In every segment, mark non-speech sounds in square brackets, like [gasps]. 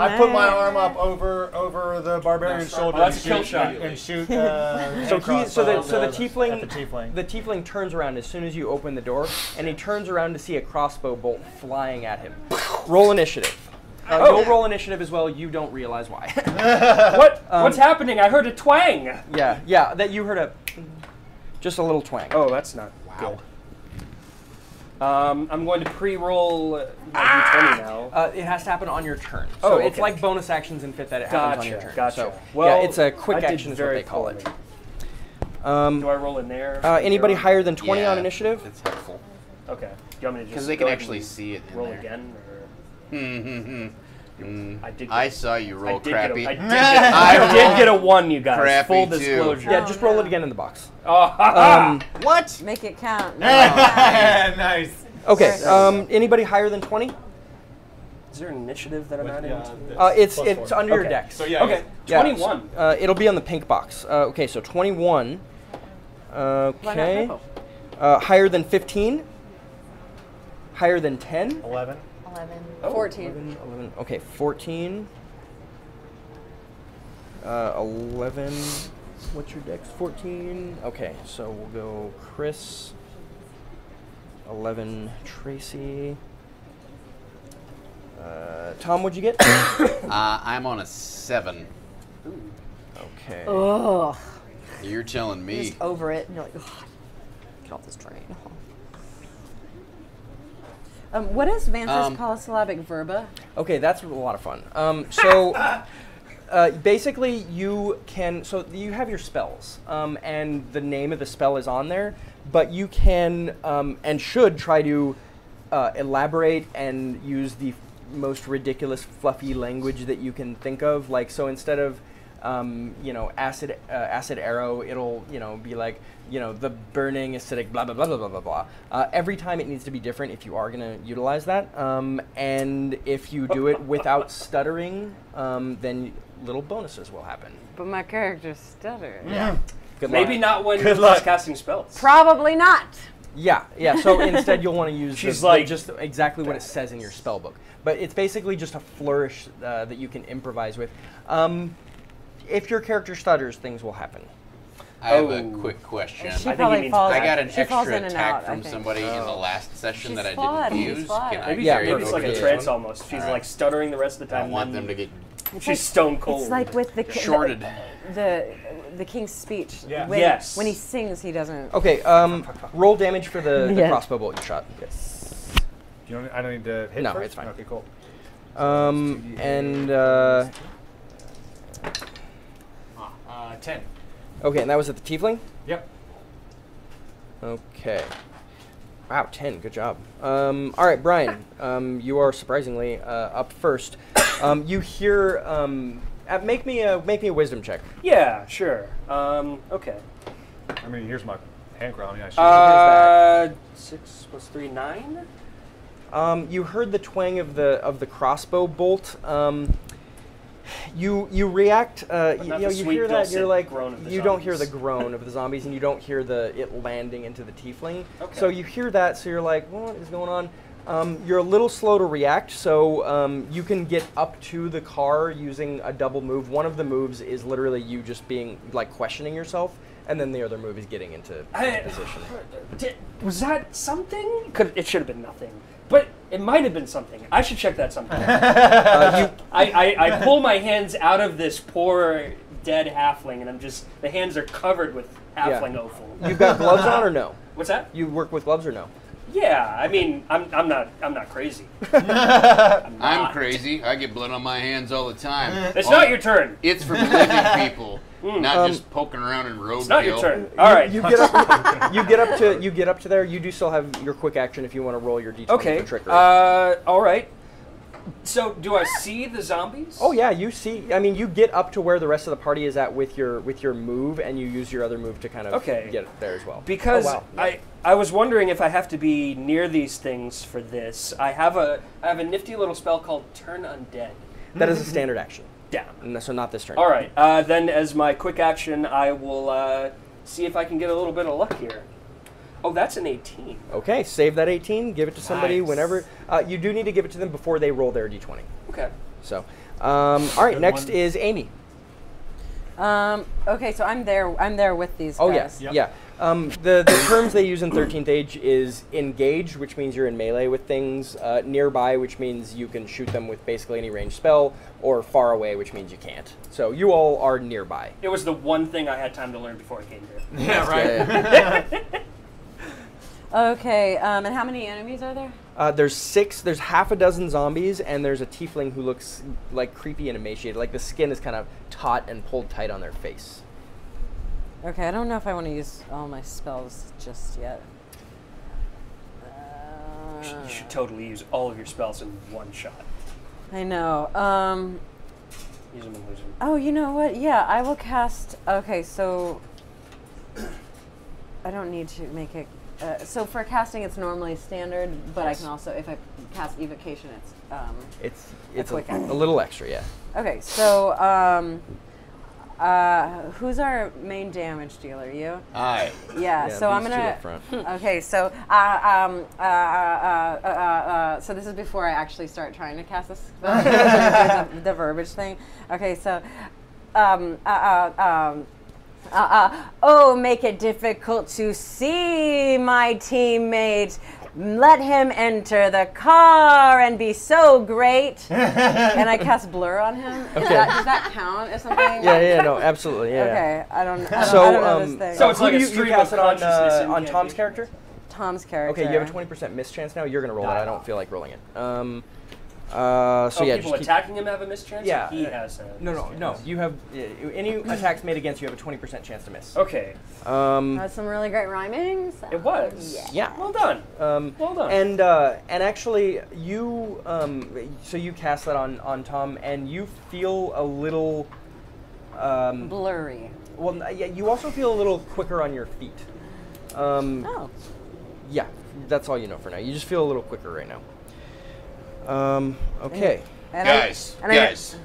I put my arm up over over the barbarian's shoulder. Oh, that's and a kill shoot- shot. And shoot. [laughs] Uh, So, he, so the crossbow so the at tiefling, the tiefling. the tiefling turns around as soon as you open the door, and he turns around to see a crossbow bolt flying at him. roll initiative. Uh, Oh. You'll roll initiative as well. You don't realize why. [laughs] What? Um, What's happening? I heard a twang. yeah, yeah. That you heard a just a little twang. Oh, that's not good. Um, I'm going to pre-roll my Ah! d20 now. Uh, it has to happen on your turn. So Oh, it's like bonus actions in Fit that it happens on your Gotcha, turn. gotcha. So Well, yeah, it's a quick I action is what they call it. Um, Do I roll in there? uh, anybody Here? higher than 20 on initiative? That's helpful. Okay. Do you want me to just Because they can actually see it in roll there. again? Or? Mm. I did. Get, I saw you I roll did crappy. [laughs] Get a, I did, get, I did get a one, you guys. Crappy Full too. disclosure. Yeah, just roll it again in the box. [laughs] Oh, ha, ha. Um, what? Make it count. [laughs] nice. okay. Um, anybody higher than 20? Is there an initiative that I'm not in? Uh, it's Plus it's four. under your Okay. dex. So yeah. Okay, Yeah, 21. Uh, it'll be on the pink box. Uh, okay, so 21. Okay. Uh, higher than 15? Higher than 10? Eleven. 11. Oh. 14. 11, 11, okay, 14. Uh, 11. What's your dex? 14. Okay, so we'll go Chris. 11, Traycee. Uh, Tom, what'd you get? [coughs] Uh, I'm on a seven. okay. Ugh. You're telling me. Just over it. And you're like, "Ugh, get off this train. Um, what is Vance's Um, polysyllabic verba? Okay, that's a lot of fun. Um, so, [laughs] uh, basically, you can. So you have your spells, um, and the name of the spell is on there. But you can um, and should try to uh, elaborate and use the most ridiculous, fluffy language that you can think of. Like, so instead of um, you know, acid uh, acid arrow, it'll you know be like you know the burning acidic blah blah blah blah blah blah blah. Uh, every time it needs to be different if you are gonna utilize that. Um, and if you do it without stuttering, um, then little bonuses will happen. But my character stutters. Yeah. Good Maybe luck. not when Good he's luck. casting spells. Probably not. Yeah, yeah. So instead, you'll want to use She's the, like- the, just exactly what it says in your spell book. But it's basically just a flourish uh, that you can improvise with. Um, if your character stutters, things will happen. I have a Oh. quick question. She I think he probably means falls. I got an she falls extra in and attack out, I from think. somebody in the last session She's that I flawed, didn't she's use. flawed. Can I Maybe, Yeah, carry maybe it's over like a to trance one? almost. She's Alright. like stuttering the rest of the I time. want them to get She's stone cold. It's like with the ki- shorted. the the king's speech. Yeah. When, Yes. When he sings, he doesn't. Okay. Um, roll damage for the, the [laughs] Yeah. crossbow bolt you shot. You don't, I don't need to hit No, first? it's fine. Okay, cool. Um, and uh, Uh, ten. okay, and that was at the tiefling. Yep. Okay. Wow, ten. Good job. Um, all right, Bryan. [laughs] Um, you are surprisingly uh, up first. Um, you hear. Um, uh, make me a make me a wisdom check. Yeah, sure. Um, okay. I mean, here's my hand crown. Yeah, I should- Uh, six plus three, nine. Um, you heard the twang of the of the crossbow bolt. You you react. Uh, y- you, know you hear that. You're like groan of the you don't hear the groan of the [laughs] zombies, and you don't hear the it landing into the tiefling. Okay. So you hear that. So you're like, what is going on? Um, you're a little slow to react, so um, you can get up to the car using a double move. One of the moves is literally you just being like questioning yourself, and then the other move is getting into I- position. Did, was that something? Could it should have been nothing, but it might have been something. I should check that sometime. [laughs] Uh, you, I, I, I pull my hands out of this poor dead halfling, and I'm just the hands are covered with halfling offal. you've got gloves on or no? What's that? You work with gloves or no? Yeah, I mean, I'm, I'm not I'm not crazy. [laughs] I'm not. crazy. I get blood on my hands all the time. It's Oh, not your turn. It's for living [laughs] people, not Um, just poking around in roadkill. It's not your turn. All right. You get up. [laughs] you get up to. You get up to there. You do still have your quick action if you want to roll your d20 okay. for trickery. Uh, all right. So, do I see the zombies? oh yeah, you see. I mean, you get up to where the rest of the party is at with your with your move, and you use your other move to kind of Okay. get there as well. Because oh, wow. I I was wondering if I have to be near these things for this. I have a I have a nifty little spell called Turn Undead. that is a standard action. And so not this turn. All right. Uh, then, as my quick action, I will uh, see if I can get a little bit of luck here. Oh, that's an 18. Okay, save that 18. Give it to somebody Nice. whenever. Uh, you do need to give it to them before they roll their d20. Okay. So, Um, all right, Good next one. is Amy. Um, okay, so I'm there. I'm there with these Oh guys. yes, Yep. yeah. Um, the the terms they use in Thirteenth Age is engage, which means you're in melee with things. Uh, nearby, which means you can shoot them with basically any ranged spell, or far away, which means you can't. So you all are nearby. It was the one thing I had time to learn before I came here. [laughs] Yeah, right. Yeah, [laughs] yeah. [laughs] Okay, um, and how many enemies are there? Uh, there's six. There's half a dozen zombies, and there's a tiefling who looks like creepy and emaciated. Like the skin is kind of taut and pulled tight on their face. Okay, I don't know if I want to use all my spells just yet. You should, Uh, you should totally use all of your spells in one shot. I know. Um, Use them and lose them. oh, you know what? Yeah, I will cast. Okay, so [coughs] I don't need to make it. Uh, so for casting, it's normally standard, but I can also, if I cast evocation, it's. Um, It's it's a, quick a action. little extra, yeah. okay, so um, uh, who's our main damage dealer? You? Aye. Yeah. Yeah, so I'm these two gonna. up front. [laughs] Okay, so uh, um, uh, uh, uh, uh, uh, so this is before I actually start trying to cast this [laughs] the, the verbiage thing. Okay, so um, uh, uh, uh, uh, oh, make it difficult to see my teammate. Let him enter the car and be so great. [laughs] and I cast blur on him. Is Okay. that, does that count as something? Yeah, yeah, no, absolutely, yeah. yeah. Okay, I don't, I don't, So, I don't know um, this thing. So it's like do a you, you stream cast of it on, uh, on Tom's character? Tom's character. Okay, you have a 20% miss chance now. You're going to roll it. I don't feel like rolling it. Um, uh, so oh, yeah, people just attacking him have a mischance? or Yeah, he uh, has a No, no, no. mischance? You have uh, any [clears throat] attacks made against you have a 20% chance to miss. Okay. Um, Had some really great rhyming. so- It was. yeah. Well done. Um, Well done. And uh, and actually, you um, so you cast that on on Tom, and you feel a little. Um, Blurry. well, yeah, you also feel a little quicker on your feet. Um, Oh. Yeah, that's all you know for now. You just feel a little quicker right now. Um, okay. And I- Guys, and I- guys.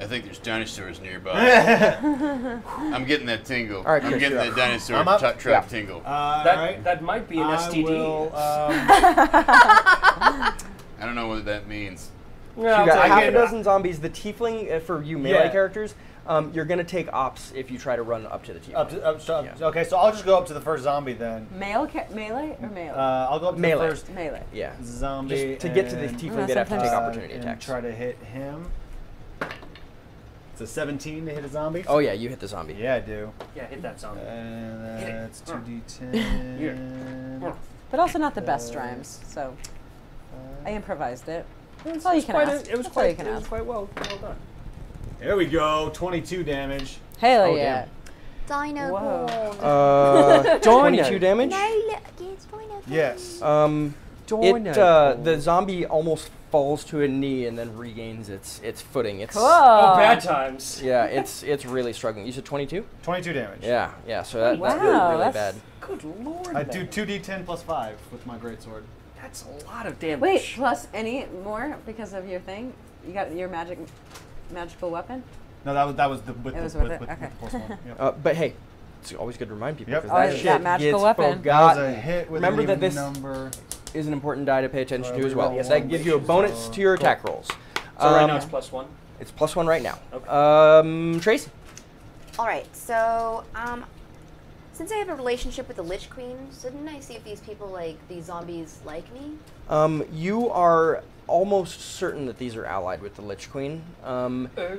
I think there's dinosaurs nearby. [laughs] I'm getting that tingle. All right, I'm getting you're that dinosaur I'm up. trap Yeah. tingle. Uh, That, alright. that might be an I STD. will, um, [laughs] I don't know what that means. Yeah, you got half a dozen zombies. The tiefling, uh, for you melee Yeah. characters, um, you're going to take ops if you try to run up to the tiefling. up to, up, so- Yeah. Okay, so I'll just go up to the first zombie then. Male, ca- melee or male? Uh, I'll go up to Melee. the first melee. yeah. zombie. Just to get to the and, tiefling, Uh, they'd have to take opportunity and attacks. try to hit him. It's a 17 to hit a zombie. Oh yeah, you hit the zombie. Yeah, I do. Yeah, hit that zombie. And Hit it. that's Uh. 2d10. [laughs] But also not the best Uh, rhymes, so I improvised it. It That's all you can ask. It was That's all you quite. It was quite well. Well done. There we go. 22 damage. Hell Oh, yeah. Dino Whoa. Ball. Uh, [laughs] 22 damage. No, look, it's Dino Ball. Yes. Um, Dino it uh, Ball. the zombie almost falls to a knee and then regains its its footing. It's Cool. Oh, bad times. yeah, it's it's really struggling. You said 22? 22 damage. Yeah, yeah. So that, that's really, really that's- bad. Good lord. I do 2d10 plus 5 with my greatsword. That's a lot of damage. Wait, plus any more because of your thing? You got your magic, magical weapon? No, that was that was the with, It the, was with, with it, with, okay. with the plus. [laughs] Yep. Uh, but hey, it's always good to remind people because Oh, that yeah, shit that magical gets weapon. that was a forgotten. hit with Remember that this number. is an important die to pay attention So to as well. Yes, that gives you a bonus to your cool. attack rolls. So right Um, now it's plus one. It's plus one right now. Okay. Um, Traycee. All right, so um, since I have a relationship with the Lich Queen, shouldn't I see if these people like these zombies like me? Um, you are almost certain that these are allied with the Lich Queen. Um, Oh.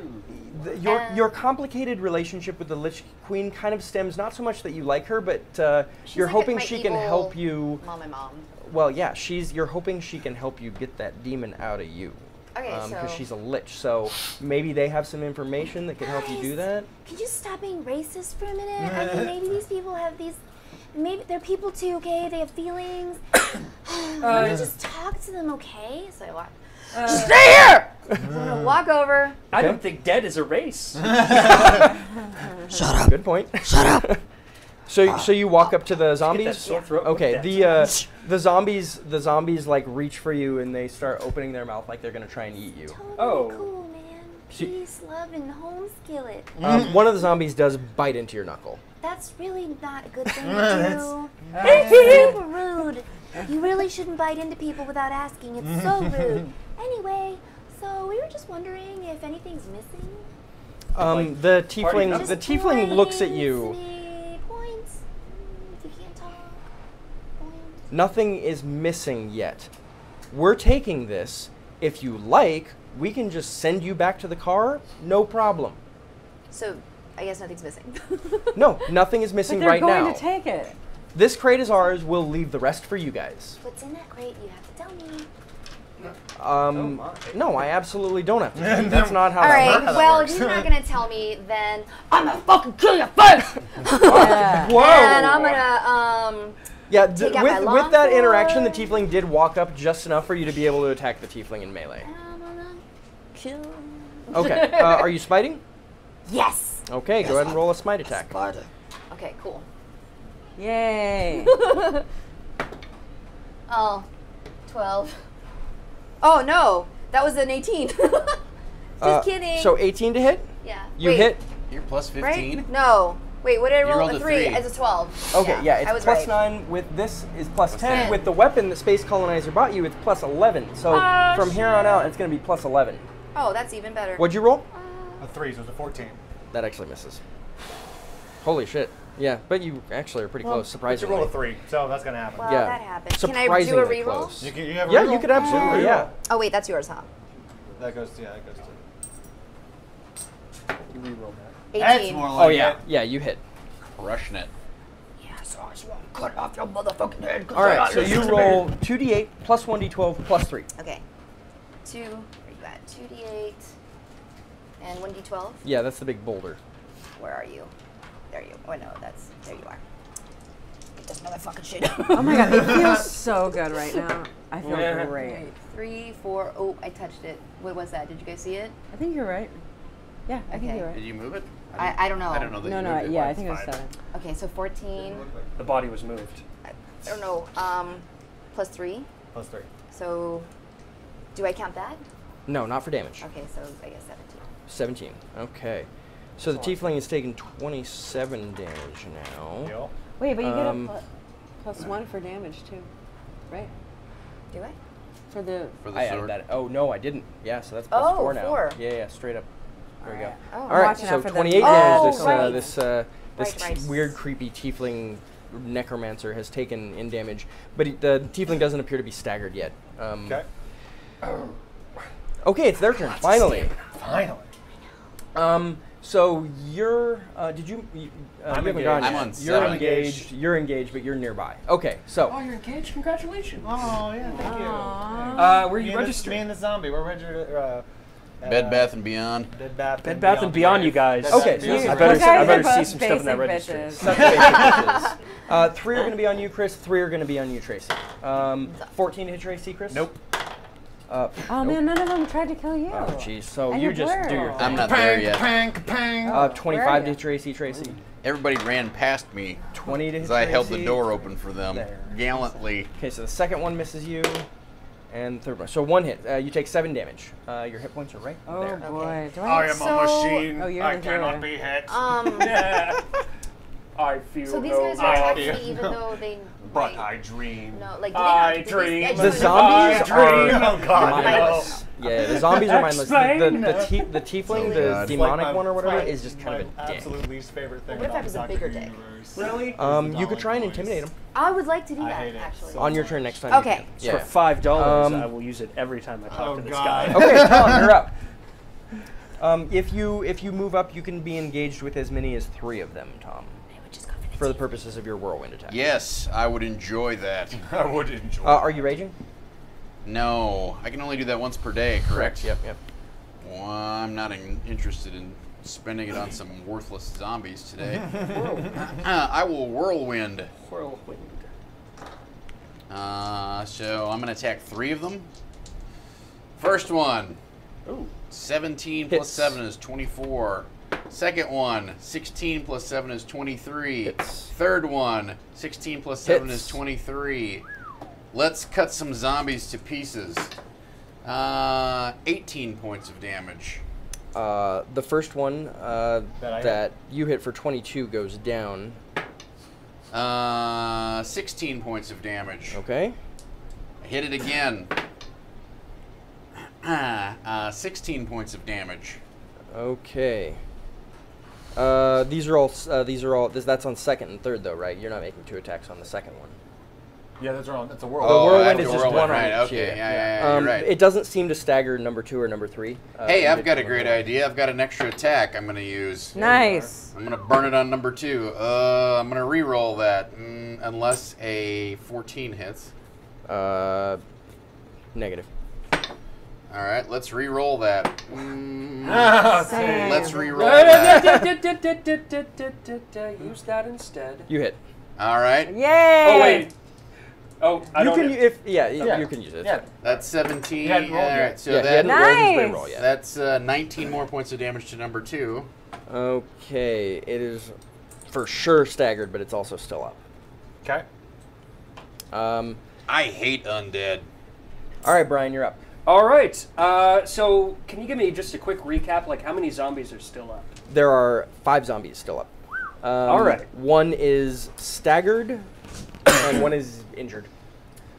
the, your Um, your complicated relationship with the Lich Queen kind of stems not so much that you like her, but uh, you're like hoping she can help you. Mom and mom. Well, yeah, she's. You're hoping she can help you get that demon out of you. Okay, because so- she's a lich, so maybe they have some information that could help you do that. Could you stop being racist for a minute? I mean, [laughs] maybe these people have these. Maybe they're people too, okay? They have feelings. [coughs] [sighs] Let me just talk to them, okay? So I walk. Uh, Stay here! I'm gonna walk over. I don't think dead is a race. [laughs] Shut up. Good point. Shut up. [laughs] so, so you walk up to the Hit that zombies. sore Okay, the uh, the zombies the zombies like reach for you and they start opening their mouth like they're gonna try and eat you. Totally Oh. cool, man. She- Peace, love, and home skillet. Um, one of the zombies does bite into your knuckle. That's really not a good [laughs] thing to do. [laughs] That's super rude. You really shouldn't bite into people without asking. It's so [laughs] rude. Anyway, So we were just wondering if anything's missing. Um, Like, the party tiefling, the tiefling looks at you. Any points? You can't talk. Points. Nothing is missing yet. We're taking this. If you like, we can just send you back to the car. No problem. So I guess nothing's missing. [laughs] No, nothing is missing But missing they're right going now. to take it. this crate is ours. We'll leave the rest for you guys. What's in that crate? You have to tell me. Um, my. no, I absolutely don't have to. [laughs] That's not how All that right. works. Well, if you're not gonna tell me, then I'm gonna fucking kill you first, [laughs] Yeah. Whoa! and I'm gonna um. yeah, d- with with that interaction, the longsword. tiefling did walk up just enough for you to be able to attack the tiefling in melee. I'm gonna kill. Okay, uh, are you smiting? Yes. Okay, go ahead and roll a smite attack. Okay. Cool. Yay. [laughs] Oh, 12. Oh no, that was an 18. [laughs] Just Uh, kidding. So 18 to hit. yeah. You Wait, hit. You're plus Right? 15. No. Wait, what did I You roll? rolled a a three. three. It's a 12. Okay, yeah, I it's was plus right. nine. With this is plus Plus 10. 10. With the weapon that Space Colonizer bought you, it's plus 11. So Oh, from here on out, it's going to be plus 11. Oh, that's even better. What'd you roll? A three, so it's a 14. That actually misses. Holy shit. Yeah, but you actually are pretty close, But you roll a three, so that's gonna happen. Well, yeah. that happens. Can I do a Surprisingly reroll? close. You, can, you have a Yeah, reroll? you could absolutely, oh, yeah. Oh wait, that's yours, huh? That goes to, yeah, that goes to. You reroll that. 18. That's more oh, like Oh, yeah. it. Yeah, you hit. Crushing it. Yes, So I just want to cut off your motherfucking head. All right, so you roll 2d8 plus 1d12 plus 3. Okay. Two. Where you at? Two d8 and one d12. Yeah, that's the big boulder. Where are you? There you. Oh no, that's there you are. Get this motherfucking shit. [laughs] Oh my god, it feels [laughs] so good right now. I feel Yeah. great. Alright, Three, four. Oh, I touched it. What was that? Did you guys see it? I think you're right. Yeah, I think you're Did you move it? I, I don't know. I don't know that No, you no, moved it. yeah, I It's think it was seven. Okay, so 14. The body was moved. I don't know. Um, plus three. Plus three. So, do I count that? No, not for damage. Okay, so I guess 17. 17. Okay. So the tiefling is taking 27 damage now. Yo. Wait, but you get Um, a pl- plus one for damage too, right? Do I? For the For the I added that. Oh, no, I didn't. Yeah, so that's plus Oh, 4 now. four. Yeah, yeah, straight up. There we go. Oh, All right, so out for them. 28 Oh, damage this, uh, right. this, uh, this Right, t- right. weird, creepy tiefling necromancer has taken in damage. But he, the tiefling doesn't appear to be staggered yet. Um, Okay. Okay, it's their turn, finally. Finally. Um, so you're, uh, did you, you, uh, I'm you engaged. I'm on You're seven. engaged, you're engaged, but you're nearby. Okay, so. Oh, you're engaged. Congratulations. Oh, yeah, thank you. Uh, where are Me you and the- registered? Me and the zombie. We're registered. Uh, Bed uh, Bath and Beyond. Bed Bath. Bed Bath and Beyond, you guys. Bed Okay, Bath so I better, I better see some stuff in that basic registry. bitches. Such basic [laughs] bitches. Uh, three are going to be on you, Chris. Three are going to be on you, Traycee. Um, 14 to hit Traycee, Chris? Nope. Uh, Oh nope. man, none of them tried to kill you. Oh, jeez. So And you you're just do your blurred. thing. I'm not there yet. Pang, pang. Uh, 25 to hit Traycee, Traycee. Everybody ran past me 20 to hit as I held the door open for them There. gallantly. Okay, so the second one misses you, and third one. So one hit. Uh, you take seven damage. Uh, your hit points are right Oh there. boy, do I I? am So- a machine. Oh, you're I cannot hero. be hit. Um, [laughs] I feel so these no guys are attacking me even though [laughs] they. But might- I dream. No, like, do I not, dream. These, I The zombies I are dream. Oh God, no. mindless. Yeah, the zombies are mindless. The, the, Explain. the, te- the tiefling, Oh, the God. demonic Like my- one or whatever, like is just kind of my a dick. absolute least favorite thing. What if I was a bigger dick? Really? Um, you could try and intimidate him I would like to do I that actually. so on your turn next time. you Okay. can. For five dollars, Um, I will use it every time I talk Oh to this God. guy. Okay, Tom, you're [laughs] up. Um, if you if you move up, you can be engaged with as many as three of them, Tom, I would just go for the for the purposes of your whirlwind attack. Yes, I would enjoy that. [laughs] I would enjoy. Uh, are you raging? No, I can only do that once per day, correct? Yep. Yep. Well, I'm not in- interested in spending it on some [laughs] worthless zombies today. [laughs] Uh, I will whirlwind. Whirlwind. Uh, so I'm going to attack three of them. First one, Ooh. 17 Hits. plus 7 is 24. Second one, 16 plus 7 is 23. Hits. Third one, 16 plus 7 Hits. is 23. Let's cut some zombies to pieces. Uh, 18 points of damage. Uh, the first one uh, That that you hit for 22 goes down. Uh, 16 points of damage. Okay. I hit it again. [clears throat] uh, 16 points of damage. Okay. Uh, these are all. Uh, these are all. This, that's on second and third, though, right? You're not making two attacks on the second one. Yeah, that's wrong. That's a whirlwind. Oh, I whirlwind is just whirlwind, one on right, each, okay, yeah. yeah, yeah, yeah, Um, right. It doesn't seem to stagger number two or number three. Uh, hey, I've got a great up idea. I've got an extra attack I'm going to use. Nice. I'm going to burn it on number two. Uh, I'm going to re-roll that, mm, unless a 14 hits. Uh, negative. All right, let's re-roll that. Mm, [laughs] Same. let's re-roll [laughs] that. [laughs] Use that instead. You hit. All right, Yay! Oh wait. Oh, I you don't. can if yeah, Yeah. you can use it. Yeah. that's 17. He hadn't rolled yet. so yeah, he that, hadn't rolled his Nice. reroll yet. that's uh, 19 more points of damage to number two. Okay, it is for sure staggered, but it's also still up. Okay. Um, I hate undead. all right, Bryan, you're up. All right. Uh, so, can you give me just a quick recap? Like, how many zombies are still up? There are five zombies still up. Um, All right. One is staggered, [coughs] and one is injured.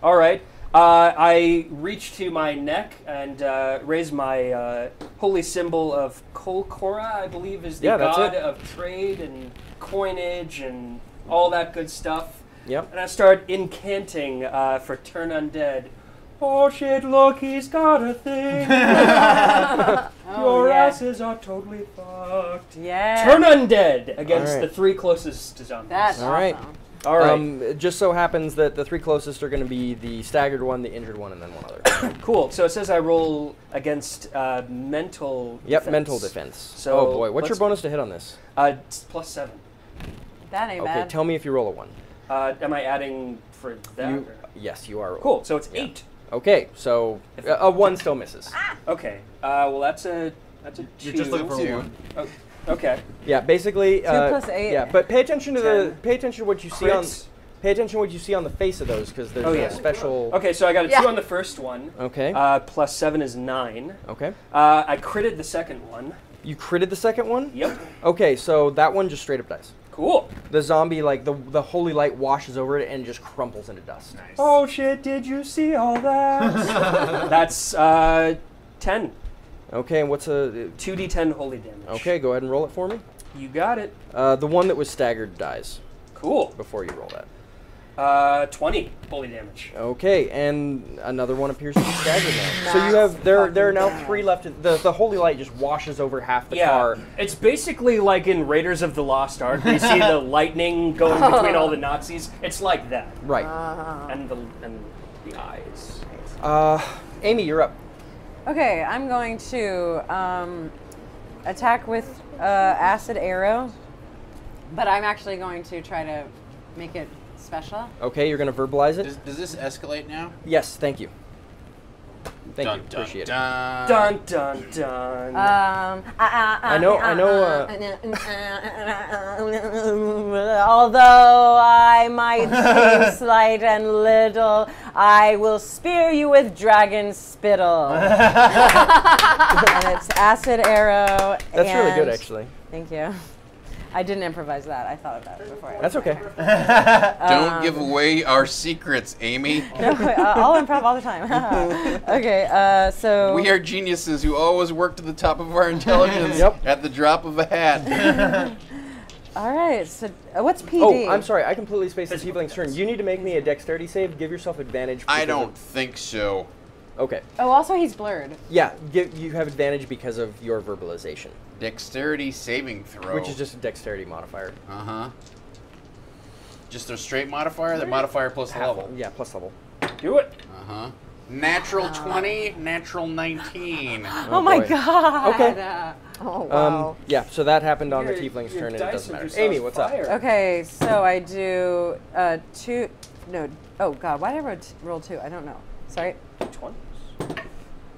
All right. Uh, I reach to my neck and uh, raise my uh, holy symbol of Kol Korran, I believe is the Yeah, god of trade and coinage and all that good stuff. Yep. And I start incanting uh, for Turn Undead. Oh shit, look, he's got a thing. [laughs] Oh, Your yeah. asses are totally fucked. Yeah. Turn Undead against All right. the three closest to zombies. That's All right. awesome. all right. Um, it just so happens that the three closest are going to be the staggered one, the injured one, and then one other. [coughs] cool. So it says I roll against uh, mental yep, defense. mental defense. So oh boy, what's your bonus to hit on this? Uh, it's plus seven. That ain't Okay, bad. tell me if you roll a one. Uh, am I adding for that? You, yes, you are. Cool. So it's Yeah. eight. Okay, so uh, a one still misses. Okay. Uh, well, that's a that's a two. You're just looking for a one. Oh, okay. Yeah, basically. Two uh, plus eight. Yeah, but pay attention to the pay attention to what you see on pay attention to what you see on the face of those because there's Oh, a yeah. special. Okay, so I got a Yeah. two on the first one. Okay. Uh, plus seven is nine. okay. Uh, I critted the second one. You critted the second one. Yep. Okay, so that one just straight up dies. Cool. The zombie, like the the holy light, washes over it and just crumples into dust. Nice. Oh shit! Did you see all that? [laughs] that's uh, ten. Okay, and what's a? Two d10 holy damage. Okay, go ahead and roll it for me. You got it. Uh, the one that was staggered dies Cool. before you roll that. Uh, twenty holy damage. Okay, and another one appears to be staggered now. so you have there there are now fucking three left. The the holy light just washes over half the yeah, car. it's basically like in Raiders of the Lost Ark. You see the [laughs] lightning going between all the [laughs] Nazis. It's like that, Right. and the and the eyes. Uh, Amy, you're up. Okay, I'm going to um, attack with uh, acid arrow, but I'm actually going to try to make it special. Okay, you're gonna verbalize it. Does, does this escalate now? Yes, thank you. Thank dun, you. dun, Appreciate it. dun. Dun dun dun. Um, uh, uh, uh, I know- I know, although I might [laughs] seem slight and little, I will spear you with dragon spittle. [laughs] and it's acid arrow. That's really good, actually. Thank you. I didn't improvise that. I thought of that before. That's okay. [laughs] Don't give away our secrets, Amy. [laughs] No, uh, I'll improv all the time. [laughs] okay, uh, so We are geniuses who always work to the top of our intelligence Yep. at the drop of a hat. all right. So uh, what's PD? Oh, I'm sorry. I completely spaced the tiefling's turn. You need to make me a dexterity save. Give yourself advantage. I don't of- think so. okay. Oh, also he's blurred. Yeah, give, you have advantage because of your verbalization, Dexterity saving throw. which is just a dexterity modifier. Uh huh. Just a straight modifier? The modifier plus the level. Yeah, plus level. Do it. Uh huh. Natural 20, natural 19. [gasps] Oh, my god. Okay. Oh wow. Um, yeah, so that happened on the Your- tiefling's turn, and it doesn't matter. Amy, on what's up? fire. okay, so I do uh, two. No. Oh god, why did I roll two? I don't know. Sorry.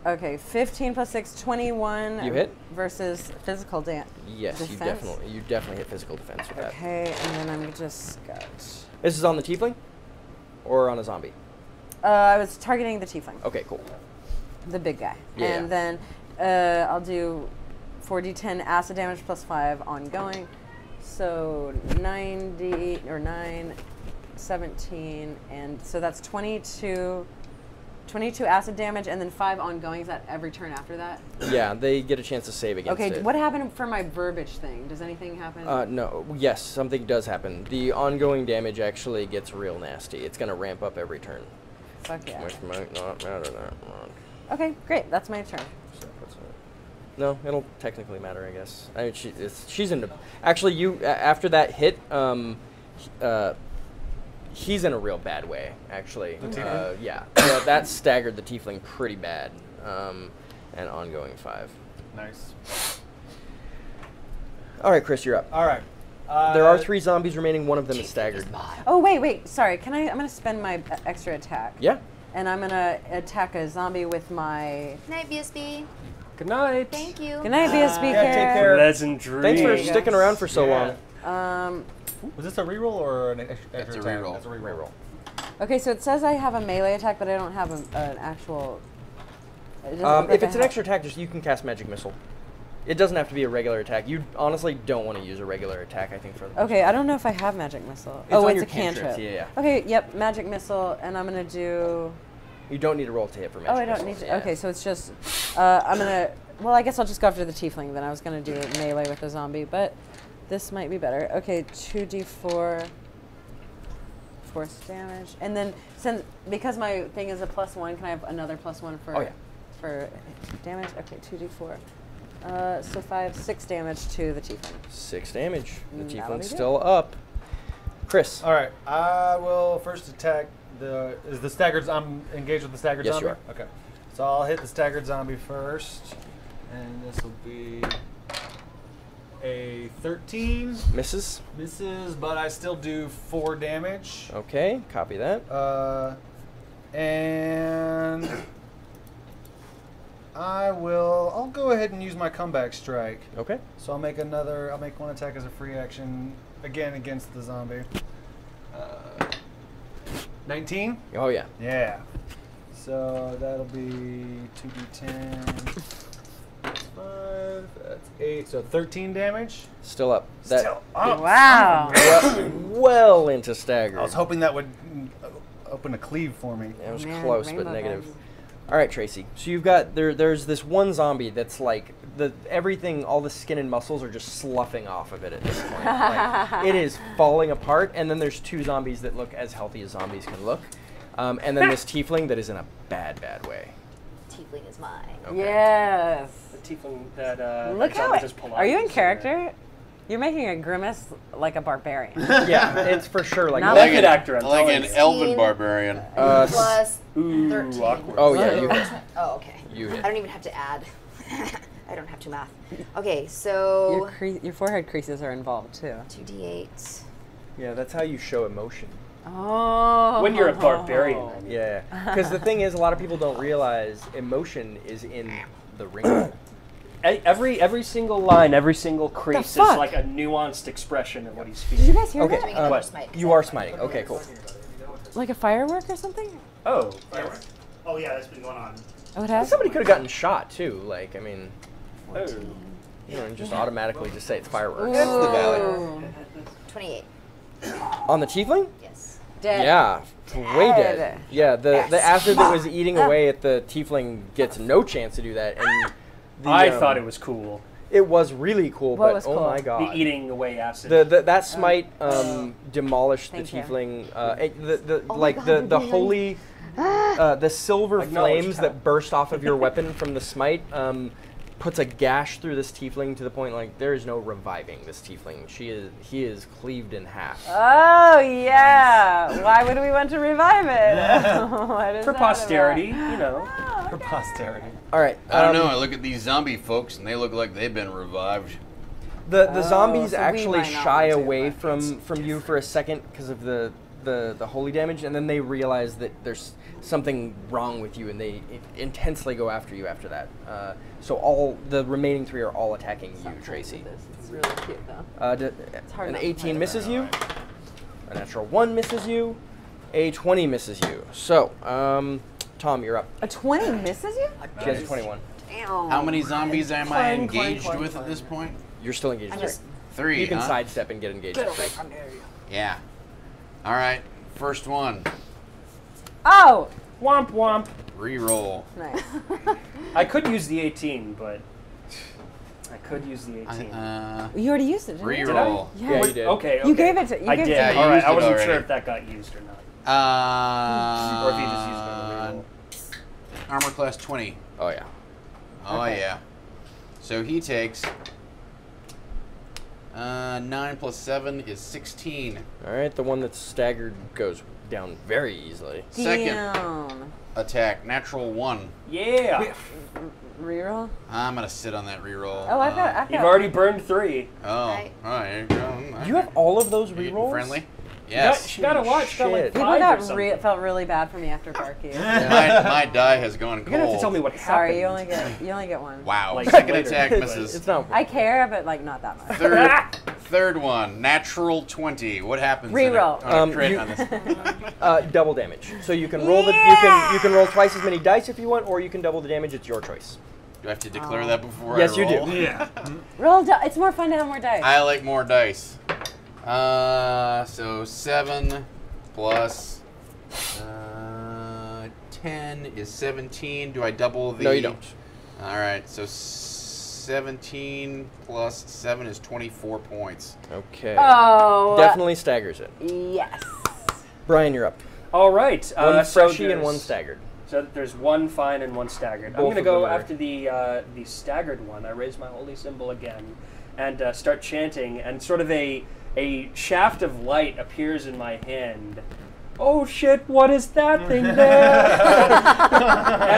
Okay, 15 plus 6, 21. You hit? Versus physical dance. Yes, you definitely, you definitely hit physical defense with that. Okay, and then I'm just got. This is on the tiefling, or on a zombie. Uh, I was targeting the tiefling, Okay, cool. the big guy. Yeah. And then uh, I'll do 4d10 acid damage plus 5 ongoing. So 90 or 9, 17, and so that's 22 22 acid damage, and then five ongoing. Is that every turn after that? Yeah, they get a chance to save against Okay. it. Okay, what happened for my verbiage thing? Does anything happen? Uh, no, yes, something does happen. The ongoing damage actually gets real nasty. It's going to ramp up every turn. Fuck yeah. Which might not matter that much. Okay, great. That's my turn. So what's that? No, it'll technically matter, I guess. I mean, she, it's, she's in. Actually, you after that hit, um, uh, he's in a real bad way. Actually, uh, yeah, yeah, that staggered the tiefling pretty bad. Um, and ongoing five. Nice. All right, Chris, you're up. All right. Uh, There are three zombies remaining. One of them is staggered. Oh wait, wait. Sorry. Can I? I'm gonna spend my uh, extra attack. Yeah. And I'm gonna attack a zombie with my. Night, BSB. Good night. Thank you. Good night, BSB. Yeah, take care. Pleasant dreams. Thanks for you sticking around for so Yeah. long. Um. Was this a reroll or an extra, That's extra a attack? reroll. That's a reroll. Okay, so it says I have a melee attack, but I don't have a, an actual. it Um, look like if it's an extra attack, just you can cast magic missile. It doesn't have to be a regular attack. You honestly don't want to use a regular attack. I think for the Okay, I don't know if I have magic missile. It's oh, on it's a cantrip. cantrips, yeah, yeah. Okay, yep, magic missile, and I'm gonna do. You don't need to roll to hit for magic Oh, I don't missiles, need to. yeah. Okay, so it's just. Uh, I'm gonna. Well, I guess I'll just go after the tiefling. Then I was gonna do melee with the zombie, but this might be better. Okay, two d4 force damage, and then since because my thing is a plus one, can I have another plus one for? Oh, yeah. For damage. Okay, two d4. Uh, so five, six damage to the tiefling. Six damage. The Mm, that'll tiefling's be good. still up. Chris. All right. I will first attack the. Is the staggered? I'm engaged with the staggered Yes, zombie. you are. Okay. So I'll hit the staggered zombie first, and this will be a 13. Misses. Misses, but I still do four damage. Okay, copy that. Uh, and [coughs] I will. I'll go ahead and use my comeback strike. Okay. So I'll make another. I'll make one attack as a free action again against the zombie. Uh, 19. Oh yeah. Yeah. So that'll be 2d10 eight. So thirteen damage. Still up. That Still up. Wow. well, well into stagger. I was hoping that would mm, open a cleave for me. It was Man, close, but negative. bugs. All right, Traycee. So you've got there. There's this one zombie that's like the everything, all the skin and muscles are just sloughing off of it at this point. Like, it is [laughs] falling apart. And then there's two zombies that look as healthy as zombies can look. Um, and then this [laughs] tiefling that is in a bad, bad way. Tiefling is mine. Okay. Yes. The tiefling that uh, Look that how it, just pulled Are you in is, uh, character? You're making a grimace like a barbarian. [laughs] Yeah, it's for sure like. Not a- like Method actor, I'm like an elven barbarian. Uh, Plus Ooh, 13. awkward. oh yeah, you [laughs] hit. Oh, okay. You hit. I don't even have to add. [laughs] I don't have to math. Okay, so Your, cre- your forehead creases are involved too. 2d8. Yeah, that's how you show emotion. Oh. When you're a barbarian, I mean. Yeah, because the thing is, a lot of people don't realize emotion is in the ring. [coughs] E- Every every single line, every single crease is fuck? like a nuanced expression of what he's feeling. Did you guys hear Okay, that? Doing another uh, you are smiting. my Okay, cool. Like a firework or something? Oh, firework. Oh yeah, that's been going on. Oh, it has. Somebody could have gotten shot too. Like, I mean, oh. you know, and just automatically just say it's fireworks. Ooh. 28. On the tiefling? Yes. Dead. Yeah, way dead. Dead. Yeah, the the acid that was [laughs] eating away at the tiefling gets no chance to do that. And the, I um, thought it was cool. it was really cool, What but was oh cool? my god, The eating away acid. The, the, that smite um, demolished the Thank you. tiefling. Uh, it- the, the, Oh like God, the, the being holy, uh, the silver flames that. that burst off of your weapon from the smite um, puts a gash through this tiefling to the point like there is no reviving this tiefling. She is he is cleaved in half. Oh yeah. Why would we want to revive it? [laughs] What is For that posterity, about? you know. Oh, For posterity. All right, I don't um, know. I look at these zombie folks and they look like they've been revived. The the Oh, zombies so actually shy away from from you for a second because of the, the the holy damage, and then they realize that there's something wrong with you, and they intensely go after you after that. Uh, so all the remaining three are all attacking you, Traycee. This is really cute though. Uh, d- hard an not to 18 play misses you. A natural one misses you. A 20 misses you. So, um, Tom, you're up. A 20 misses you? She has a 21. Damn. How many zombies am I Clang, clang, engaged clang, with at clang. this point? You're still engaged. I'm with just. Three. three. You can huh? sidestep and get engaged. with three. Yeah. All right. First one. Oh! Womp womp. Reroll. Nice. I could use the 18, but I could use the 18. Uh, You already used it, didn't you? reroll. Yeah. Yeah, you did. Okay, okay. You gave it to- you I gave it did. to Yeah, you All right, used I it wasn't sure already. if that got used or not. Uh, or if you just used it on the reroll. Armor class 20. Oh yeah. Oh, yeah. So he takes. Uh, 9 plus 7 is 16. All right, the one that's staggered goes down very easily. Second Damn. attack, natural 1. Yeah. Reroll? I'm going to sit on that reroll. Oh, I've got. I've You've already burned three. Oh, Right. alright. go. You have all of those Are you rerolls. friendly? You got, she got a watch. She got like Shit. People five or got something. re- felt really bad for me after Barky. [laughs] my, my die has gone You're gonna have to tell me what happened. Sorry, you only get you only get one. Wow. Like, Second later. attack It's- misses. It's not. I care, but like not that much. Third, [laughs] third one, natural 20. What happens? in Reroll. on a Um, you- on this? [laughs] Uh, double damage. So you can roll the you can you can roll twice as many dice if you want, or you can double the damage. It's your choice. Do I have to declare that before Yes, I you do. Yeah. Roll. Di- it's more fun to have more dice. I like more dice. Uh, so 7 plus uh, 10 is 17. Do I double the. No, you don't. Alright, so 17 plus 7 is 24 points. Okay. oh. Definitely staggers it. Yes. Bryan, you're up. All right. One uh, so and there's- one staggered. So there's one fine and one staggered. I'm gonna go are- after the uh, the staggered one. I raise my holy symbol again, and uh, start chanting. And sort of a a shaft of light appears in my hand. Oh shit! What is that thing [laughs] there? [laughs] and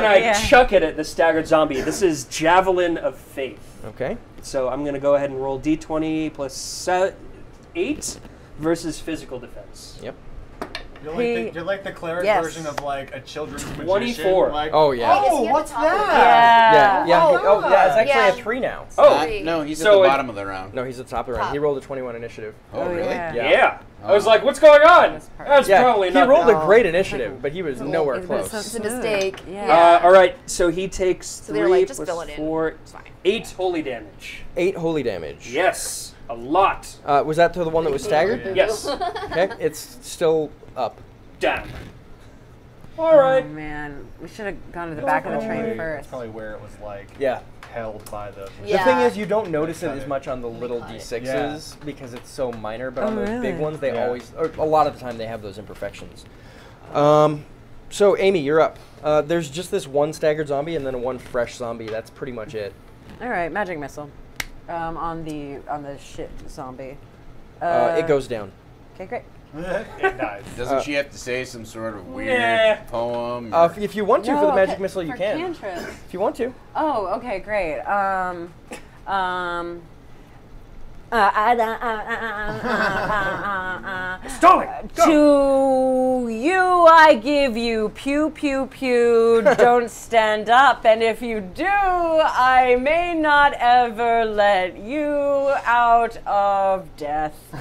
I Yeah. chuck it at the staggered zombie. This is javelin of faith. Okay. So I'm gonna go ahead and roll d20 plus se- eight versus physical defense. Yep. You're like, He- the, you're like the cleric Yes. version of like a children's magician. 24. Like, Oh yeah. Is Oh, what's top that? Yeah. Yeah. Oh, he- oh yeah. It's actually yeah. a three now. Oh, Uh, Three. no, he's So at the it- bottom of the round. No, he's at the top of the round. Top. He rolled a 21 initiative. Oh, Oh, really? yeah. yeah. I was Oh. like, what's going on? This. That's yeah. probably he not. rolled a great initiative, but he was Cool. nowhere It close. It's a mistake. Yeah. Uh, all right, so he takes So three like, just plus fill it in. four, eight holy damage. Eight holy damage. Yes, a lot. Uh, was that to the one that was staggered? Yes, Okay. It's still up. Down. All right. Oh man, we should have gone to the back of the train first. That's probably where it was like Yeah. held by the. Yeah. The thing is, you don't notice it as much on the little cut it. d6s because it's so minor, but on Oh, those big ones, they Yeah. always, or a lot of the time, they have those imperfections. Um, so, Amy, you're up. Uh, there's just this one staggered zombie and then one fresh zombie. That's pretty much it. All right, magic missile. Um, on the on the shit zombie. Uh, it goes down. Okay, great. It dies. [laughs] Doesn't Uh, she have to say some sort of weird Nah. poem? Uh, if, if you want to for the magic ca- missile, you for can. cantrips. If you want to. Oh, okay, great. Um, um. Uh, uh, uh, uh, uh, uh, uh, uh, Stalling. To you, I give you pew pew pew. [laughs] Don't stand up, and if you do, I may not ever let you out of death. [laughs]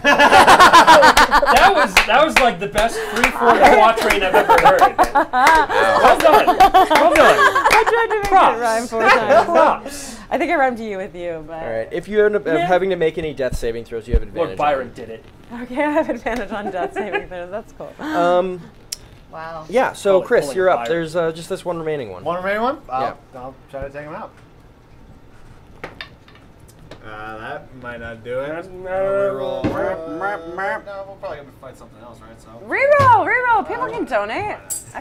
That was that was like the best free form [laughs] quatrain I've ever heard. Well done. Well done. I tried to make Props. it rhyme four times. Props. I think I rhymed to you with you, but All right. If you end up uh, Yeah. having to make any death saving throws, you have advantage. Lord Byron did it. okay, [laughs] I have advantage on death saving throws. That's cool. [laughs] Um, Wow. yeah. So, Call Chris, pulling you're up. Byron. There's uh, just this one remaining one. One remaining one? I'll, Yeah. I'll try to take him out. Uh, that might not do it. Uh, Reroll. Uh, No, we'll probably have to fight something else, right? So. Reroll, reroll. People can donate.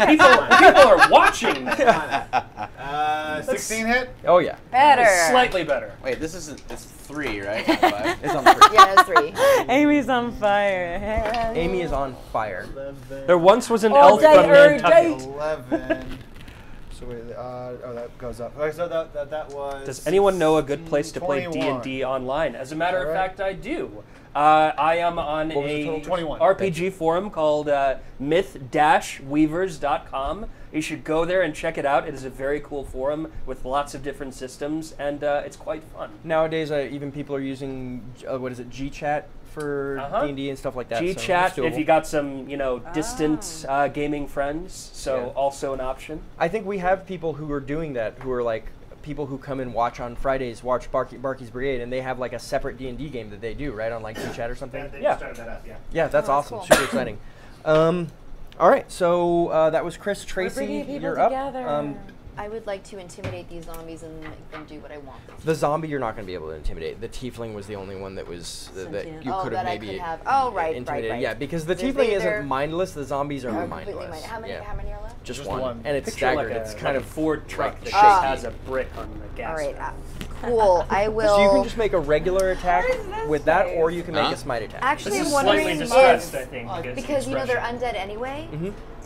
People, people are watching. [laughs] Uh, 16 hit? Oh yeah. Better. Slightly better. Wait, this isn't. It's three, right? [laughs] It's on three. Yeah, it's three. [laughs] Amy's on fire. Amy is on fire. 11. There once was an All elf day, from Nantucket. day. 11. so wait, uh, oh, that goes up. Okay, so that, that, that was. Does anyone know a good place to play D 21. and D online? As a matter of Alright. fact, I do. Uh, I am on What was the a total? 21. RPG forum called uh, myth-weavers.com. You should go there and check it out. It is a very cool forum with lots of different systems, and uh, it's quite fun. Nowadays, uh, even people are using uh, what is it, GChat for Uh-huh. D and D and stuff like that. G chat it's if you got some, you know, distant uh, gaming friends. So Yeah. also an option. I think we have people who are doing that, who are like people who come and watch on Fridays, watch Barky, Barky's Brigade, and they have like a separate D and D game that they do, right on like G chat or something. Yeah, they Yeah. started that up, yeah. Yeah, that's Oh, that's awesome. cool. Super exciting. Um, All right, so uh, that was Chris Traycee. bringing people You're up. together. Um, I would like to intimidate these zombies and make them do what I want them to. the zombie you're not going to be able to intimidate. The tiefling was the only one that was uh, that you Oh, could have that I maybe could have- oh, right, right, intimidated. right. Yeah, because the They're tiefling isn't mindless. The zombies are, Are mindless. completely minded. How many? Yeah. How many are left? Just, Just one. one. and it's Picture staggered. like a, it's kind a of Ford truck that shaped. Ah. has a brick on the gas. All right. Uh, cool. [laughs] I will. So you can just make a regular attack with that, or you can make Huh? a smite attack. Actually, This is I'm wondering slightly if distressed, I think, because, because you know they're undead anyway.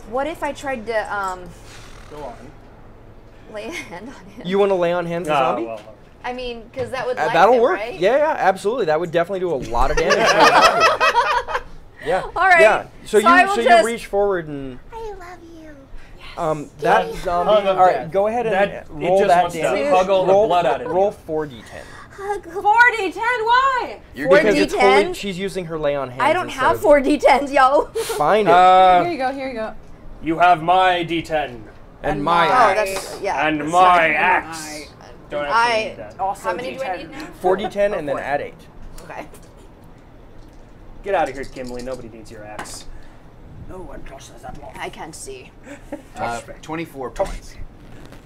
What if I tried to um, Go on. Lay a hand [laughs] on him? You want to lay on hands the Ah, zombie? well, I mean, because that would Uh, light that'll him, work. right? Yeah, yeah, absolutely. That would definitely do a lot of damage. to [laughs] yeah. All right. Yeah. So, So you so you reach forward and I love you. um that Hug zombie. All right, death. go ahead and That- it roll just that wants to damage. hug all the blood out of Roll you. four d10. Hug. 4d10, why? You're Four Because it's D10? fully, she's using her lay on hands. I don't have of- four d10s, yo. Find it. Here Uh, you go, here you go. you have my D10 and my oh, axe. that's yeah. and my axe. Don't actually I- need that. Also How many do I D10. need now? Four d10 and then add eight. Okay. Get out of here, Gimli. Nobody needs your axe. No one crosses that wall. I can't see. [laughs] uh, 24 points.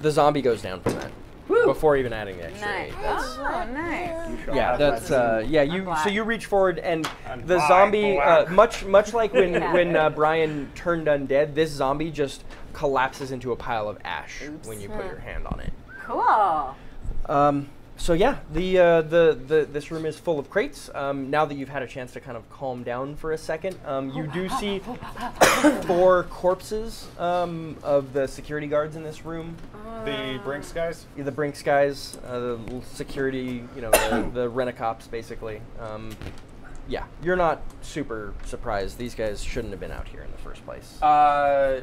The zombie goes down from that before even adding the extra Nice. eight. Oh, nice. Yeah, that's uh, yeah. You so you reach forward and I'm the zombie, uh, much much like when [laughs] Yeah. when uh, Bryan turned undead, this zombie just collapses into a pile of ash when you put your hand on it. Cool. Um, so yeah, the, uh, the the this room is full of crates. Um, now that you've had a chance to kind of calm down for a second, um, you do see [laughs] four corpses um, of the security guards in this room. The Brinks guys. The Brinks guys, uh, the security, you know, the, the Rent-A-Cops, basically. Um, yeah, you're not super surprised. These guys shouldn't have been out here in the first place. Uh,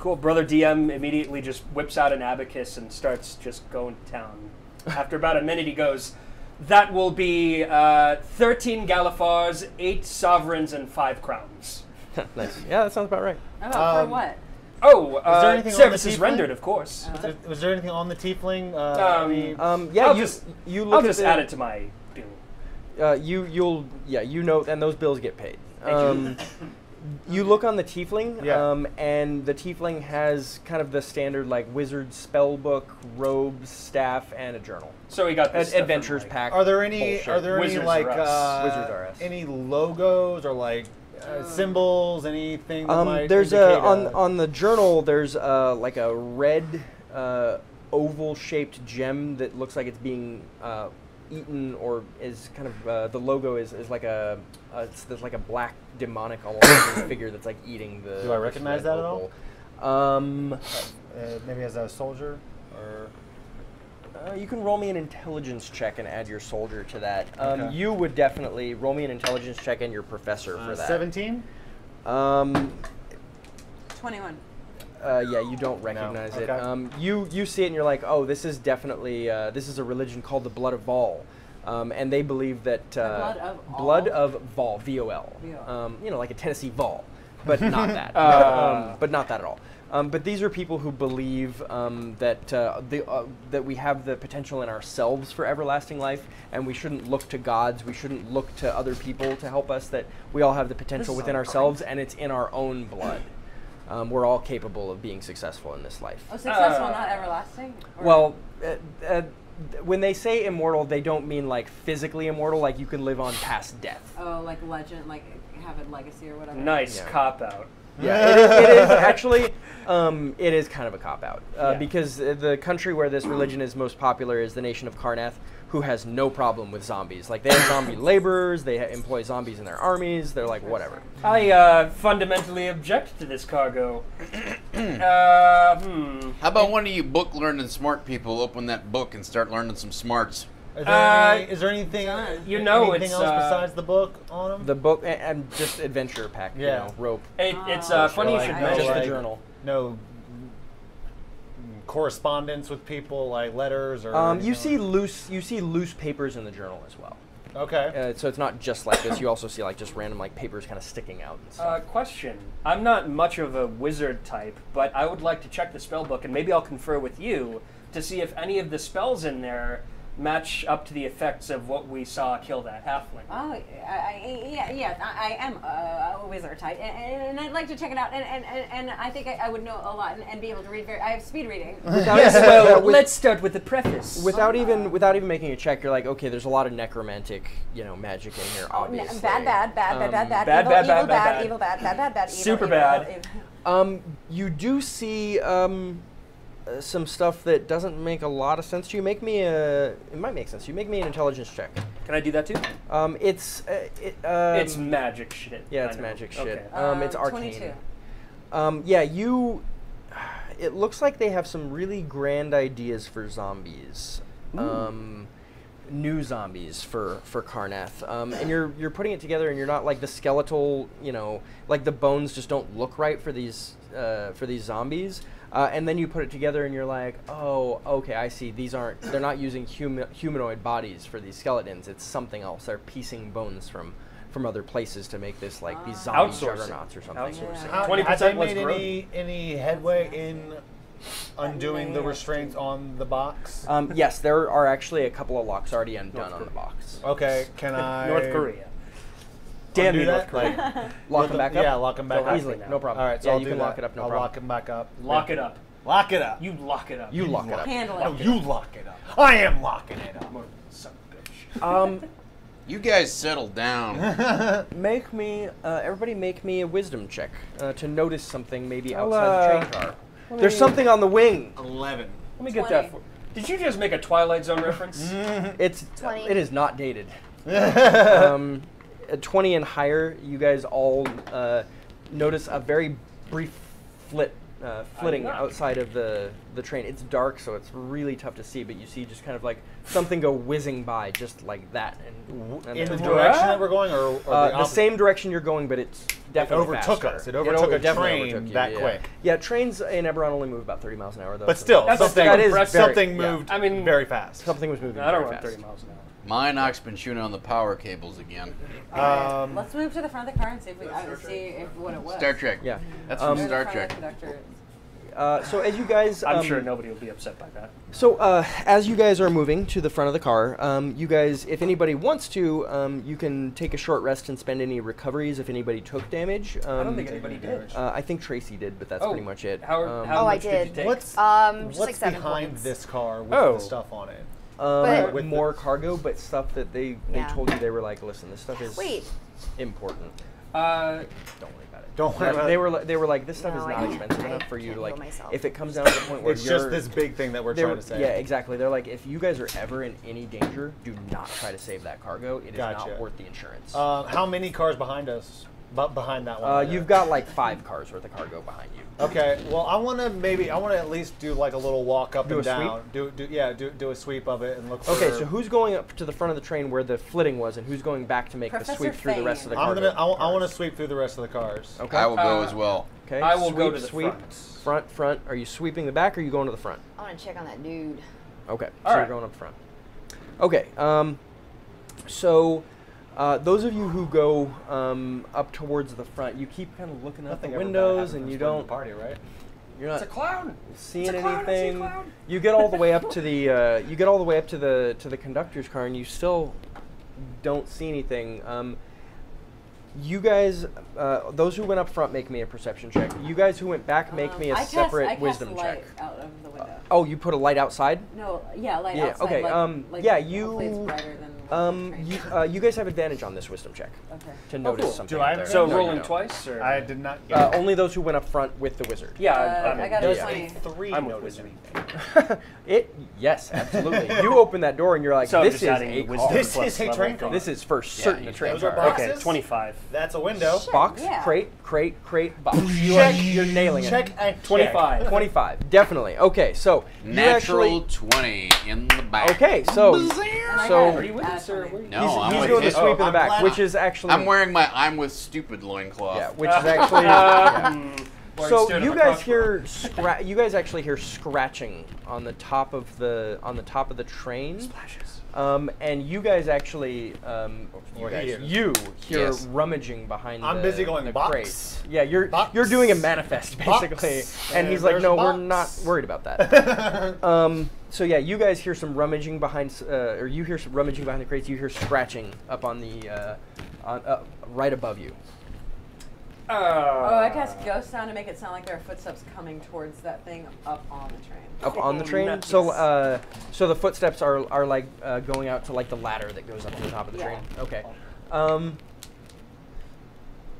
cool. Brother Diem immediately just whips out an abacus and starts just going to town. After about a minute, he goes, "That will be uh, thirteen Galifars, eight sovereigns, and five crowns." [laughs] nice. Yeah, that sounds about right. Oh, for Um, what? Oh, uh, there anything on services tiefling? rendered, of course. Was there, was there anything on the tiefling? Uh, Um, any- Um, yeah, I'll you just- you look I'll at just the- add it to my bill. uh, you you'll yeah you know and those bills get paid. Thank you. Um, [laughs] you look on the tiefling, Yeah. um, and the tiefling has kind of the standard like wizard spell book, robes, staff, and a journal. So he got Ad- this stuff from, adventures like- pack. are there any? bullshit. Are there Wizards any like are uh, Wizards are any logos or like uh, symbols? Anything? That Um, might there's a indicate on on the journal. There's uh, like a red uh, oval-shaped gem that looks like it's being uh, eaten, or is kind of uh, the logo is, is like a uh, it's there's like a black demonic almost [coughs] figure that's like eating the. Do I recognize red that at all? Um, uh, maybe as a soldier or uh, you can roll me an intelligence check and add your soldier to that. Um, Okay. You would definitely roll me an intelligence check and your professor for uh, that. seventeen. Um, 21. Uh, yeah, you don't recognize it. Okay. Um, you you see it and you're like, oh, this is definitely uh, this is a religion called the Blood of Vol, um, and they believe that uh, Blood of All? Blood of Vol, V O L, V-O-L. um, you know, like a Tennessee Vol, but not [laughs] that. Uh. um, but not that at all. Um, but these are people who believe um, that uh, the, uh, that we have the potential in ourselves for everlasting life, and we shouldn't look to gods. We shouldn't look to other people to help us. That we all have the potential is within so ourselves, and it's in our own blood. Um, we're all capable of being successful in this life. Oh, successful, Uh, not everlasting? Or- Well, uh, uh, when they say immortal, they don't mean like physically immortal, like you can live on past death. Oh, like legend, like have a legacy or whatever. Nice Yeah. cop out. Yeah, it is, it is [laughs] actually. Um, it is kind of a cop out uh, Yeah. because uh, the country where this religion is most popular is the nation of Karrnath, who has no problem with zombies. Like they have zombie [coughs] laborers, they ha- employ zombies in their armies. They're like whatever. I uh, fundamentally object to this cargo. [coughs] uh, hmm. How about one of you book learning smart people open that book and start learning some smarts? Is there, Uh, any, is there anything? you know anything it's, else uh, besides the book on them? The book and, and just adventure pack, you Yeah. know, rope. It, it's uh, funny you should no, just mention. the journal. no correspondence with people, like letters or. Um, you know? see loose, you see loose papers in the journal as well. Okay. Uh, so it's not just like this. You also see like just random like papers kind of sticking out and stuff. Uh, question. I'm not much of a wizard type, but I would like to check the spell book and maybe I'll confer with you to see if any of the spells in there match up to the effects of what we saw kill that halfling. Oh, I, I, yeah, yes, I, I am a, a wizard type, and, and, and I'd like to check it out, and, and, and, and I think I, I would know a lot and, and be able to read very. I have speed reading. [laughs] Without, well, with- let's start with the preface. without even without even making a check, you're like, okay, there's a lot of necromantic, you know, magic in here. Oh, n- Obviously, bad, bad, bad, bad, bad, Um, bad, bad, evil, bad, evil, bad, bad, bad, bad. evil, bad, bad, bad, bad, evil, Super evil, bad. evil. Um, you do see um, uh, some stuff that doesn't make a lot of sense to you. Make me a. It might make sense. You make me an intelligence check. Can I do that too? Um, it's uh, it, um, it's magic shit. yeah, it's magic shit. Okay. Um, it's Um, arcane. 22. Um, yeah, you. [sighs] It looks like they have some really grand ideas for zombies. Um, new zombies for for Karrnath. Um, and you're you're putting it together, and you're not like the skeletal. You know, like the bones just don't look right for these uh, for these zombies. Uh, and then you put it together, and you're like, oh, okay, I see. These aren't. They're not using humi- humanoid bodies for these skeletons. It's something else. They're piecing bones from. From other places to make this like these zombie Outsourcing. juggernauts or something. Outsourcing. Yeah. Twenty Have they percent less made growth. any any headway in undoing the restraints on the box? Um, yes, there are actually a couple of locks already undone on the box. Okay, can [laughs] I North Korea. Damn you, North? Korea. Like, [laughs] Lock with them back up. Yeah, lock them back up. easily, now. no problem. All right, so yeah, I'll you do can that. lock it up, no I'll problem. lock them back up. Lock Yeah. it up. Lock it up. You lock it up. You lock it up. Handle No, it. you lock it up. I am locking it up. Son of a bitch. [laughs] Um, You guys settle down. [laughs] make me, uh, everybody, make me a wisdom check uh, to notice something maybe I'll, outside uh, the train car. There's something on the wing. Eleven. Let me get 20. that for. Did you just make a Twilight Zone reference? It's 20. it is not dated. um, at 20 and higher, you guys all uh, notice a very brief flit, uh, flitting outside of the the train. It's dark, so it's really tough to see, but you see just kind of like something go whizzing by, just like that, and, and In the then- direction that we're going, or, or Uh, the, the same direction you're going, but it's definitely overtook faster. us. It overtook o- a definitely train overtook you, that yeah. quick. Yeah, trains in Eberron only move about 30 miles an hour, though. But so- still, That's something That is impressive. something very- yeah. moved. I mean- very fast. something was moving. I don't very run fast. 30 miles an hour. My knock's been shooting on the power cables again. Um, Let's move to the front of the car and see if we uh, see if what it was. Star Trek. Yeah. That's Um, from Star the front of Trek. the conductor is. Uh, so as you guys, I'm um, sure nobody will be upset by that. So uh, as you guys are moving to the front of the car, um, you guys, if anybody wants to, um, you can take a short rest and spend any recoveries if anybody took damage. Um, I don't think anybody did. Uh, I think Traycee did, but that's Oh, pretty much it. How, Um, how Oh, I did. did. you take? what's Um, just what's like seven behind points. this car with Oh. the stuff on it? Um, But- With more cargo, but stuff that they, they told you they were like, listen, this stuff is Wait. important. Uh, Don't worry about it. Don't worry Like, about they were li- they were like, this stuff No, is not can't- expensive enough for you to like. myself. If it comes down to the point where It's you're, just this big thing that we're trying to say. Yeah, exactly. They're like, if you guys are ever in any danger, do not try to save that cargo. It is Gotcha. not worth the insurance. Uh, how many cars behind us? But behind that one. Uh, you've got like five cars worth of cargo behind you. Okay. Well, I want to maybe I want to at least do like a little walk up Do and a sweep? down. Do do yeah. Do do a sweep of it and look. For, Okay, so who's going up to the front of the train where the flitting was, and who's going back to make the Professor sweep through the rest of the cars? I'm gonna. I, want to sweep through the rest of the cars. Okay. I will go Uh, as well. Okay. I will go sweep, to the sweep, front. Front, front. Are you sweeping the back, or are you going to the front? I want to check on that dude. Okay. All so right. you're going up front. Okay. Um, so. Uh, those of you who go um, up towards the front, you keep kind of looking out Nothing the windows, and you don't. the party, right? You're it's a clown. seeing It's a clown, I see a anything. clown. You get all the way up [laughs] to the uh, you get all the way up to the to the conductor's car, and you still don't see anything. Um, you guys, uh, those who went up front, make me a perception check. You guys who went back, make Um, me a I cast- separate I cast wisdom light check. Out of the window. Oh, you put a light outside. no, yeah, light yeah, outside. okay, Like, um, like yeah, hopefully it's you- brighter than the Um, you uh, you guys have advantage on this wisdom check okay. to notice cool. something. Do I up have. So No, rolling twice, or I did not get. Uh, only those who went up front with the wizard. yeah, Uh, I, I'm I got a Yeah. 20. three I'm a notice wizard. anything. it yes, absolutely. [laughs] you open that door and you're like, So this is a car. This is a level train car. car. This is for certain a train those are car. boxes? Okay, 25. That's a window. Box, Yeah. crate, crate, crate, box. You are, you're nailing. Check and check. [laughs] 25. 25, definitely. Okay, so Natural 20 in the back. Okay, so So- got, Are you with us, or where? No, he's, I'm he's with doing the you. sweep in the oh, I'm back, which is actually. I'm wearing my I'm with stupid loincloth. Yeah, which is actually. yeah. [laughs] So you guys hear scra- You guys actually hear scratching on the top of the on the top of the train. Splashes. Um, and you guys actually, um, you, guys, here. you hear Yes. rummaging behind. I'm the, busy going, the "Box, crate. Yeah, you're box, you're doing a manifest [laughs] basically, and and he's like, no, a we're not worried about that. [laughs] um, so yeah, you guys hear some rummaging behind, uh, or you hear some rummaging behind the crates. You hear scratching up on the, uh, on uh, right above you. Oh, I cast ghost sound to make it sound like there are footsteps coming towards that thing up on the train. up on the Oh, train. nice. So, uh, so the footsteps are are like uh, going out to like the ladder that goes up to the top of the Yeah. train. Okay. Um.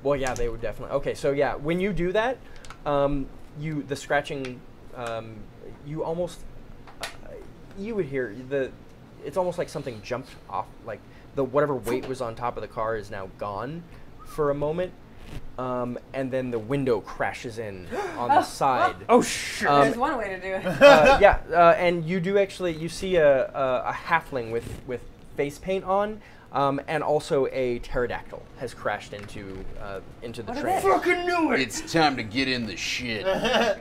Well, yeah, they would definitely. Okay, so yeah, when you do that, um, you the scratching, um, you almost, uh, you would hear the, it's almost like something jumped off, like the whatever weight was on top of the car is now gone, for a moment. Um, and then the window crashes in on the [gasps] side. Oh shit! Um, There's one way to do it. [laughs] uh, yeah, uh, and you do actually you see a, a, a halfling with with face paint on, um, and also a pterodactyl has crashed into uh, into the What are train. they? fucking knew it. It's time to get in the shit. [laughs]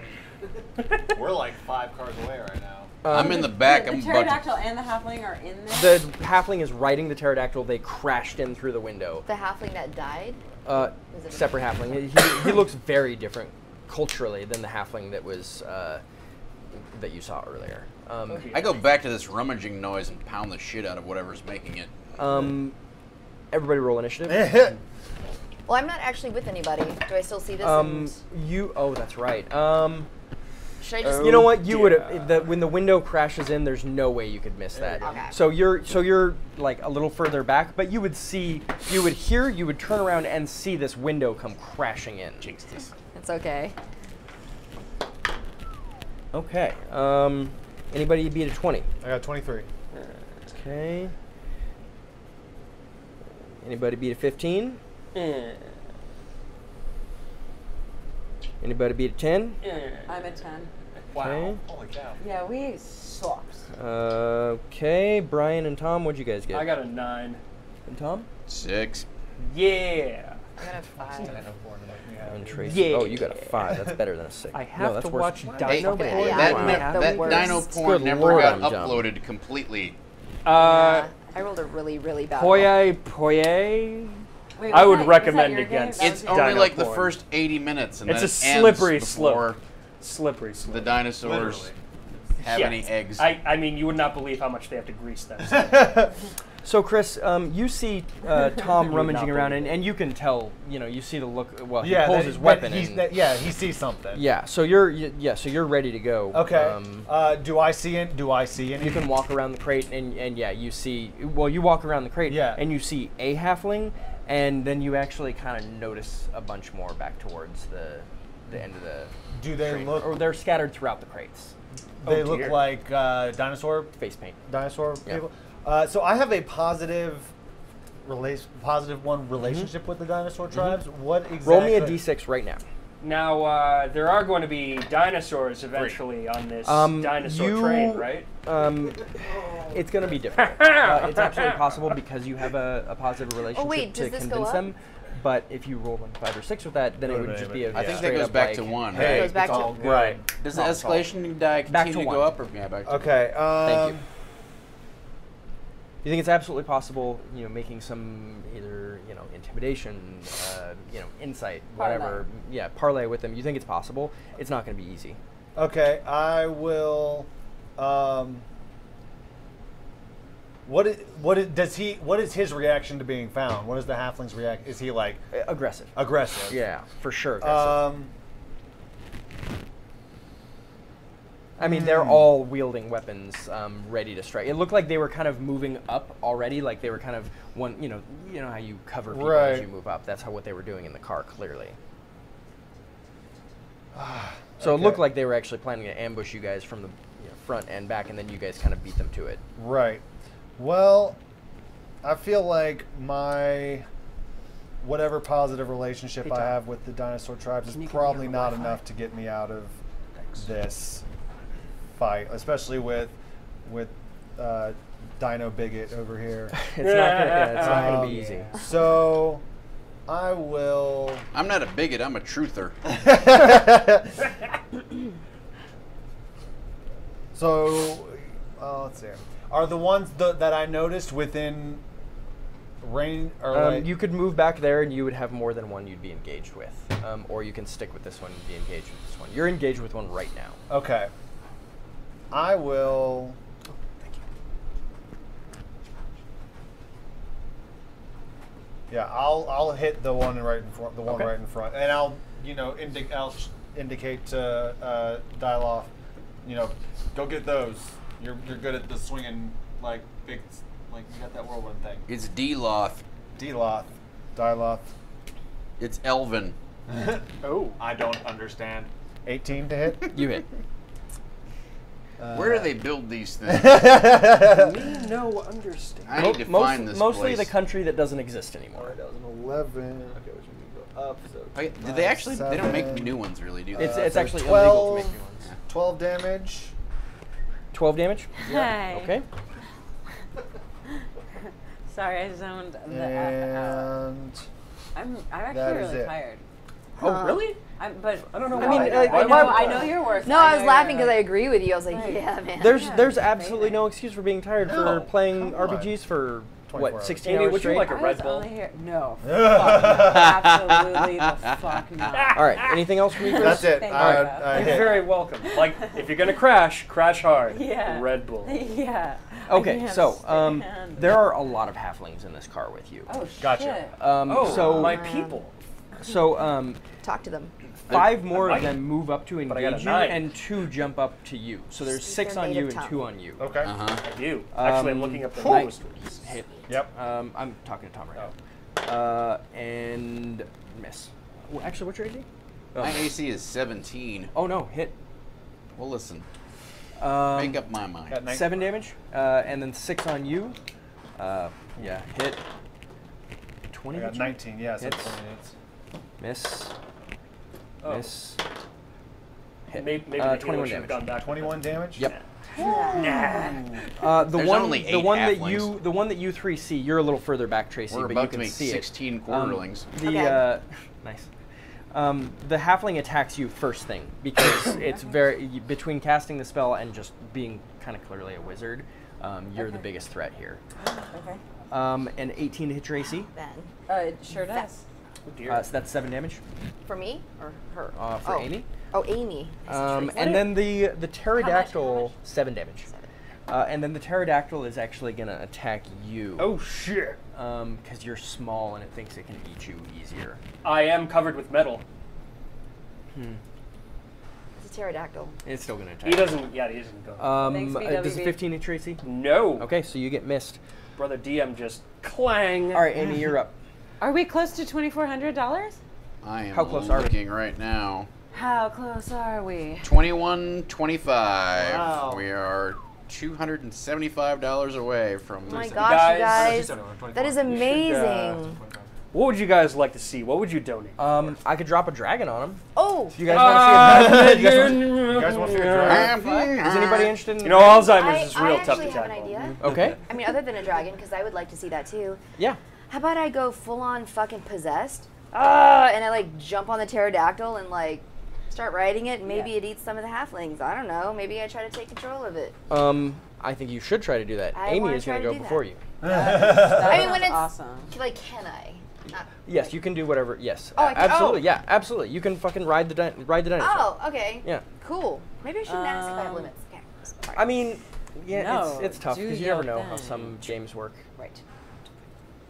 We're like five cars away right now. I'm in the back. the I'm about pterodactyl to. and the halfling are in there. The halfling is riding the pterodactyl. They crashed in through the window. The halfling that died. Uh, separate halfling. He, he looks very different culturally than the halfling that was uh, that you saw earlier. Um, I go back to this rummaging noise and pound the shit out of whatever's making it. um, everybody roll initiative. Well, I'm not actually with anybody. Do I still see this? Um, and you. Oh, that's right. Um. Should I just? You know what? You would have the, when the window crashes in. There's no way you could miss that. Okay. So you're so you're like a little further back, but you would see, you would hear, you would turn around and see this window come crashing in. It's okay. Okay. Um, anybody beat a twenty? I got 23. Okay. Anybody beat a fifteen? Anybody beat a ten? eh. I'm at 10. Okay. Holy cow. Yeah, we sucked. Okay. Bryan and Tom, what'd you guys get? I got a nine. and Tom. Six. Yeah. I got a five. And Traycee. Yeah. Oh, you got a five. That's better than a six. I no, have that's to worse. watch Dino Porn. yeah, that I ne- have that dino porn never lord, got I'm dumb. uploaded completely. Uh, Yeah, I rolled a really, really bad. one. Poye Poye. Wait, I would that- recommend that your game? against- That It's was Dino only like the first 80 minutes, and It's then a slippery ends slope. Slippery slope. the dinosaurs Literally. have Yeah. any eggs. I, I mean, you would not believe how much they have to grease them. [laughs] So, Chris, um, you see uh, [laughs] Tom rummaging around, and, and you can tell, you know, you see the look. Well, he Yeah, pulls that- his weapon. he's- that- yeah, he sees something. yeah, so you're y- yeah, so you're ready to go. Okay. Um, uh, do I see it? Do I see any? you can walk around the crate, and, and yeah, you see. Well, you walk around the crate, Yeah. and you see a halfling, and then you actually kind of notice a bunch more back towards the the end of the. Do they train. look? Or they're scattered throughout the crates. they Oh, look dear. like uh, dinosaur Face paint. dinosaur Yeah. people. Uh, so I have a positive relation, positive one relationship with the dinosaur tribes. What exactly? Mm-hmm. Roll me a d6 right now. Now, uh, there are going to be dinosaurs eventually on this Um, dinosaur you- train, right? Um, it's going to be [laughs] different. uh, it's absolutely possible because you have a, a positive relationship Oh, wait, to does this go convince them. But if you roll like five or six with that, then it Wait a would minute, just wait be a a I think that goes up, back like- to one. Hey, It goes back it's to- all good. Right. Does the escalation die Back to continue to one. go up, or yeah, back to Okay. Um, Thank you. You think it's absolutely possible, you know, making some either, you know, intimidation, uh, you know, insight, whatever, yeah, parlay with them. You think it's possible? It's not going to be easy. Okay, I will. Um, what is, what is, does he? What is his reaction to being found? What is the halfling's react? Is he like aggressive. aggressive? Yeah, for sure. Aggressive. Um, I mean, they're Hmm. all wielding weapons, um, ready to strike. It looked like they were kind of moving up already, like they were kind of one. You know, you know how you cover people as you move up. That's how what they were doing in the car, clearly. [sighs] so it looked like they were actually planning to ambush you guys from the you know, front and back, and then you guys kind of beat them to it. right. Well, I feel like my whatever positive relationship Hey, I have with the dinosaur tribes is probably not enough to get me out of this fight, especially with with uh, Dino Bigot over here. [laughs] It's not gonna, yeah, it's not gonna be Um, easy. So, I will. I'm not a bigot. I'm a truther. [laughs] so, uh, let's see. Are the ones th- that I noticed within range or Um, like you could move back there, and you would have more than one you'd be engaged with, um, or you can stick with this one and be engaged with this one. You're engaged with one right now. Okay. I will. Yeah, I'll I'll hit the one right in front, the one Okay. right in front, and I'll you know indi- I'll sh- indicate to uh, dial off. You know, go get those. You're you're good at the swinging like big like you got that whirlwind thing. It's Deeloth. Deeloth, Dialoth. It's Elvin. [laughs] Oh. I don't understand. 18 to hit. You hit. Where do they build these things? [laughs] Me no understand. I need to Most- find this mostly place. the country that doesn't exist anymore. that was an 11. Okay, which one go up? So Okay, did they actually? They don't make new ones, really, do they? It's Uh, it's so actually illegal to make 12 new ones. 12 damage. Twelve damage. Hi. Okay. [laughs] Sorry, I zoned. The, uh, And I'm I'm actually really it. tired. Oh, really? I'm, but I don't know I why. mean, uh, I, know, I know you're worth. No, I was laughing you're because I agree with you. I was like, Right. yeah, man. There's Yeah, there's absolutely no excuse for being tired No, for playing come on. RPGs for what 16 hours would you straight. like a Red Bull? No, [laughs] fuck no. absolutely the [laughs] fuck not. All right. Anything else from you, Chris? that's it. Thank I, you. I You're hit. very welcome. Like, if you're gonna crash, crash hard. Yeah. Red Bull. [laughs] yeah. Okay, so um, there are a lot of halflings in this car with you. Oh Gotcha. shit. Um, Oh, so my people. so um, Talk to them. Five more of them move up to but I engage you, nine. and two jump up to you. So there's six on you and tongue. two on you. Okay. Uh huh. I do. Actually, I'm Um, looking up the Nice. posters. Hit. Yep. Um, I'm talking to Tom right now. Uh, and miss. Well, actually, what's your AC? Oh, My AC is 17. oh no, hit. Well, listen. Um, Make up my mind. Got nine- seven damage, uh, and then six on you. Uh, yeah, hit. I Twenty. got 19. Yeah, so Hits. 20 hits. Miss. Oh. Miss. Hit. Maybe, maybe uh, 21 healer should have damage. gone back. 21 damage. Yep. Nah. Uh, the There's one, only the eight one that halflings. you, the one that you three see, you're a little further back, Traycee, We're but about you to can make see 16 it. quarterlings. Um, the Okay. uh, nice. Um, the halfling attacks you first thing because [coughs] it's very between casting the spell and just being kind of clearly a wizard. Um, you're the biggest threat here. [gasps] Okay. Um, an 18 to hit your AC. Then. Uh, it sure does. Oh, dear. Uh, so that's seven damage For me or her? uh, for oh. Amy. Oh, Amy. Um, and then the the pterodactyl much? seven damage. Seven. Uh, and then the pterodactyl is actually gonna attack you. oh shit! because you're small and it thinks it can eat you easier. I am covered with metal. It's a pterodactyl. It's still gonna attack. He doesn't. Yeah, he doesn't go. Um, Thanks, uh, does a 15 hit Traycee? no. Okay, so you get missed. Brother Diem just clang. All right, Amy, you're up. Are we close to twenty four hundred dollars? I am How close are we? looking right now. How close are we? 2125. Wow. We are $275 away from Oh my gosh, guys- you guys. That is uh, amazing. What would you guys like to see? What would you donate? Um, I could drop a dragon on him. Oh, If you guys want to see a dragon, you guys wanna- You guys want to see a dragon? is anybody interested in? You know, Alzheimer's I, is real I tough to actually have an idea. Okay. I mean, other than a dragon, because I would like to see that too. Yeah. How about I go full on fucking possessed? Ah, and I like jump on the pterodactyl and like start riding it. and Maybe Yeah. it eats some of the halflings. I don't know. Maybe I try to take control of it. Um, I think you should try to do that. I Amy is going to to go before that. you. [laughs] That I mean, when it's awesome. like, can I? Not- Yes, you can do whatever. Yes, Oh, a- I can- absolutely. oh. Yeah, absolutely. You can fucking ride the di- ride the dinosaur. Oh, okay. Yeah. Cool. Maybe I shouldn't ask if I have Um, limits. Okay. I mean, yeah, No, it's it's tough because you never your know how some games work.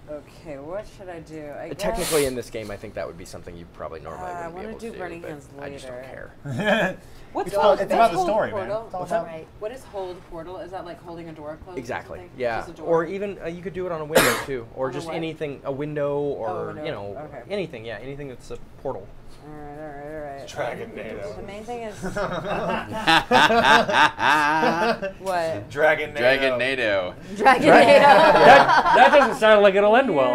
Right. Okay, what should I do? I guess, Technically, in this game, I think that would be something you probably Uh, normally I wouldn't be wanna able do to Burning do. Hands but I just don't later. care. [laughs] What's It's hold- about- it's what's about the hold story, man. portal? It's all What's about- that? What is hold portal? Is that like holding a door closed? Exactly. something? Yeah. Just a door? Or even uh, you could do it on a window too, or just anything, a window, or window. you know, Okay. anything. Yeah, anything that's a portal. All right, all right, all right. Dragon NATO. The main thing is Dragon [laughs] [laughs] what? Dragon NATO. NATO. Dragon [laughs] that, that doesn't sound like it'll end well.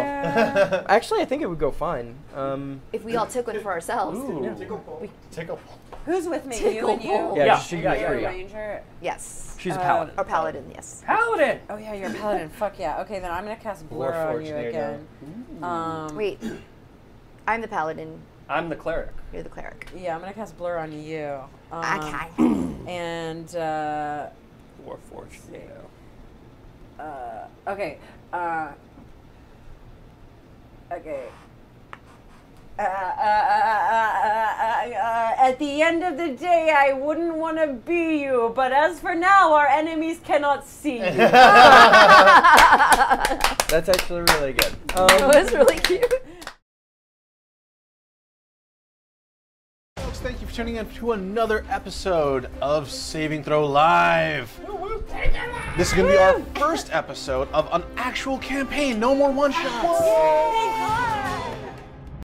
Actually, I think it would go fine. Um, if we all took one for ourselves. Ooh. Tickle. pole. Who's with me? You and you. Yeah, Yeah, she got You're a three. ranger. Yes. She's a Uh, paladin. Or paladin, yes. Paladin. Oh yeah, you're a paladin. Fuck yeah. Okay, then I'm gonna cast blur on you again. Um, Wait. I'm the paladin. I'm the cleric. You're the cleric. Yeah, I'm gonna cast blur on you. Um, okay. And uh, Warforged NATO. uh, okay. Uh, okay. Uh, uh, uh, uh, uh, uh, at the end of the day, I wouldn't want to be you, but as for now, our enemies cannot see you. [laughs] [laughs] That's actually really good. That Um, was really [laughs] cute. Tuning in to another episode of Saving Throw Live. This is going to be our first episode of an actual campaign. No more one shots.